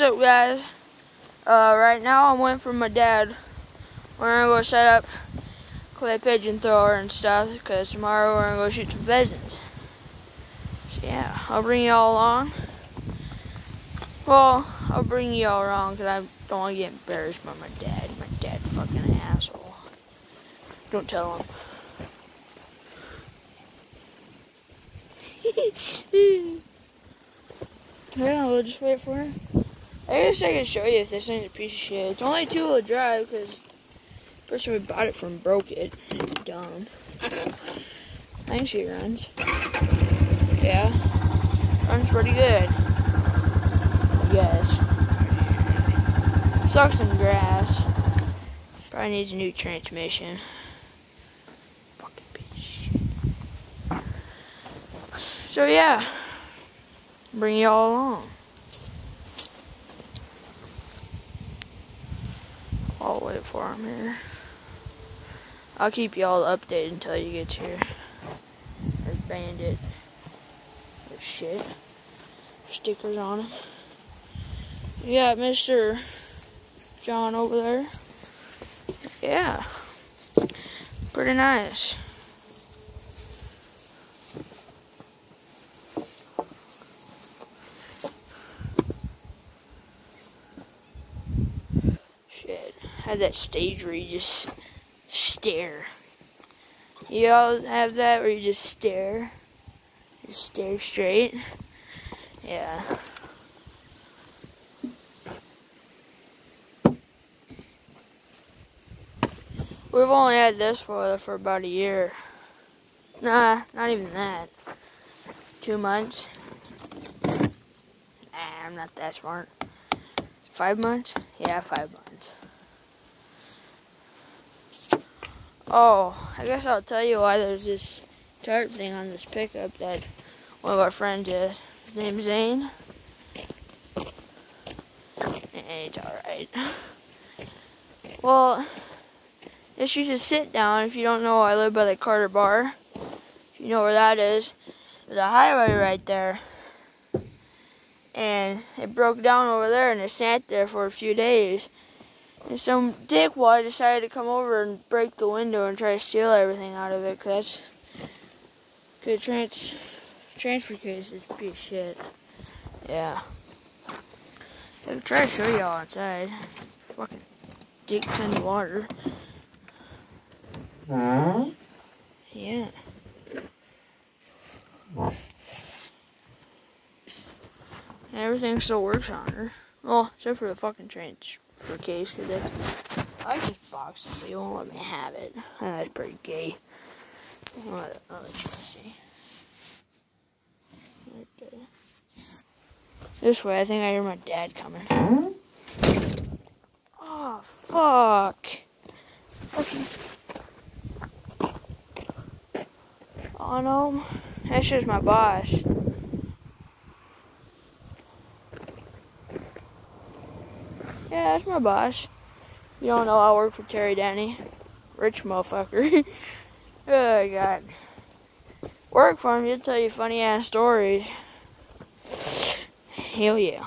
What's up, guys? Uh, right now I'm waiting for my dad. We're gonna go set up clay pigeon thrower and stuff because tomorrow we're gonna go shoot some pheasants. So yeah, I'll bring y'all along. Well, I'll bring y'all along because I don't want to get embarrassed by my dad. My dad fucking asshole. Don't tell him. yeah, we'll just wait for him. I guess I can show you if this thing's a piece of shit. It's only two-wheel drive because the person who bought it from broke it. Dumb. I think she runs. Yeah. Runs pretty good. Yes. Sucks some grass. Probably needs a new transmission. Fucking piece of shit. So yeah. Bring y'all along. I'll wait for him here. I'll keep y'all updated until you get here. There's Bandit. There's shit. Stickers on it. Yeah, Mr. John over there. Yeah. Pretty nice. Shit. Has that stage where you just stare. You all have that where you just stare. Just stare straight. Yeah. We've only had this for for about a year. Nah, not even that. Two months. Nah, I'm not that smart. Five months? Yeah, five months. Oh, I guess I'll tell you why there's this tarp thing on this pickup that one of our friends is. His name's Zane. And it's alright. Well, this used to sit down. If you don't know, I live by the Carter Bar. If you know where that is, there's a highway right there. And it broke down over there and it sat there for a few days. And some dickwad decided to come over and break the window and try to steal everything out of it. Cause that's good trans transfer case is piece shit. Yeah. I'll try to show y'all outside. Fucking dick ton of water. Hmm? Yeah. Everything still works on her. Well, except for the fucking transfer case, because I like this box, but you won't let me have it. Oh, that's pretty gay. I'll I'll let you see. There. This way, I think I hear my dad coming. Oh, fuck. Fucking. Oh no, that's just my boss. Yeah, that's my boss. You don't know I work for Terry Denny. Rich motherfucker. oh god. Work for him, he'll tell you funny ass stories. Hell yeah.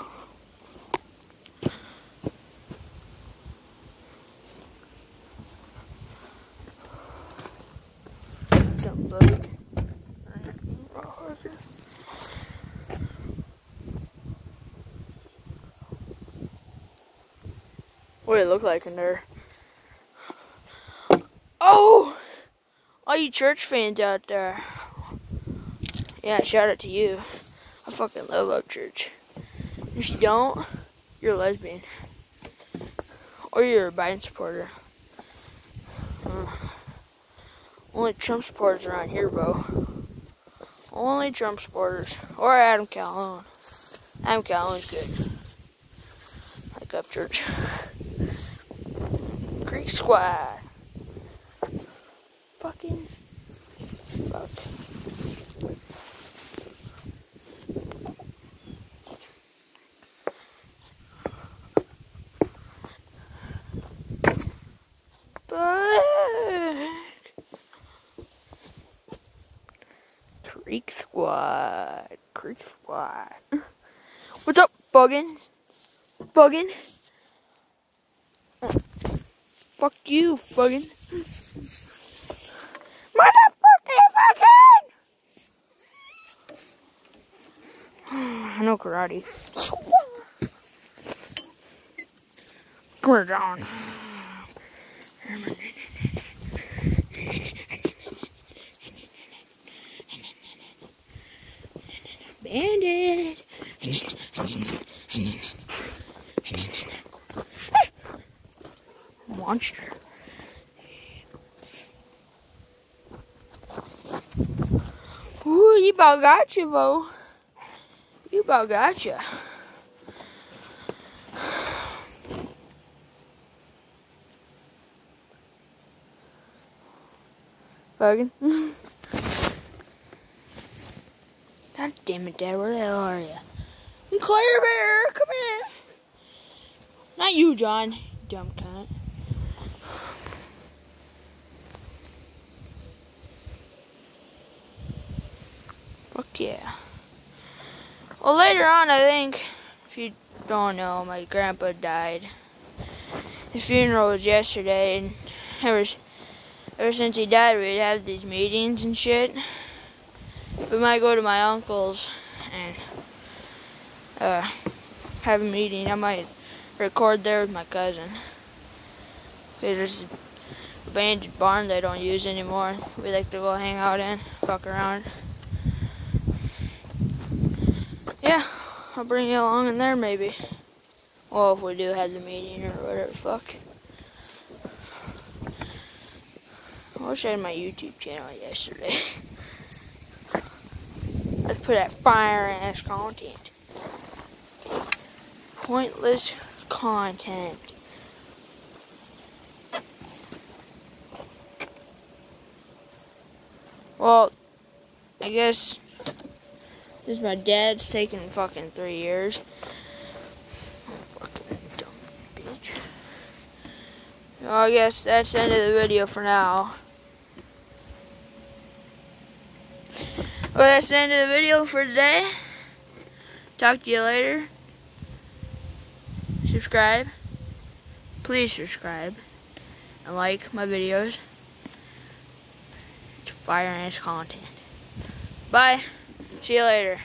Dumb. What it look like in there? Oh! All you church fans out there. Yeah, shout out to you. I fucking love Upchurch. If you don't, you're a lesbian. Or you're a Biden supporter. Uh, only Trump supporters around here, bro. Only Trump supporters. Or Adam Calhoun. Adam Calhoun's good. Like Upchurch. Creek Squad. Fucking fuck. Creek Squad. Creek Squad. What's up, buggins? fucking. Fuck you, fucking. Motherfucking fucking! I know karate. Come here, John. Bandit. Monster. Ooh, you about got you, Bo. You about got you. Fucking. God damn it, Dad. Where the hell are you? Claire Bear, come here. Not you, John. Dumb cunt. Fuck yeah. Well, later on, I think, if you don't know, my grandpa died. His funeral was yesterday, and ever, ever since he died, we'd have these meetings and shit. We might go to my uncle's and uh, have a meeting. I might record there with my cousin. There's an abandoned barn they don't use anymore. We like to go hang out in, fuck around. Yeah, I'll bring you along in there maybe. Well, if we do have the meeting or whatever, fuck. I wish I had my YouTube channel yesterday. Let's put that fire ass content. Pointless content. Well, I guess this is my dad's taking fucking three years. Fucking dumb bitch. Well, I guess that's the end of the video for now. Well, that's the end of the video for today. Talk to you later. Subscribe. Please subscribe. And like my videos. It's fire ass content. Bye. See you later.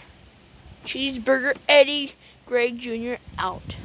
Cheeseburger Eddie Greg Jr. out.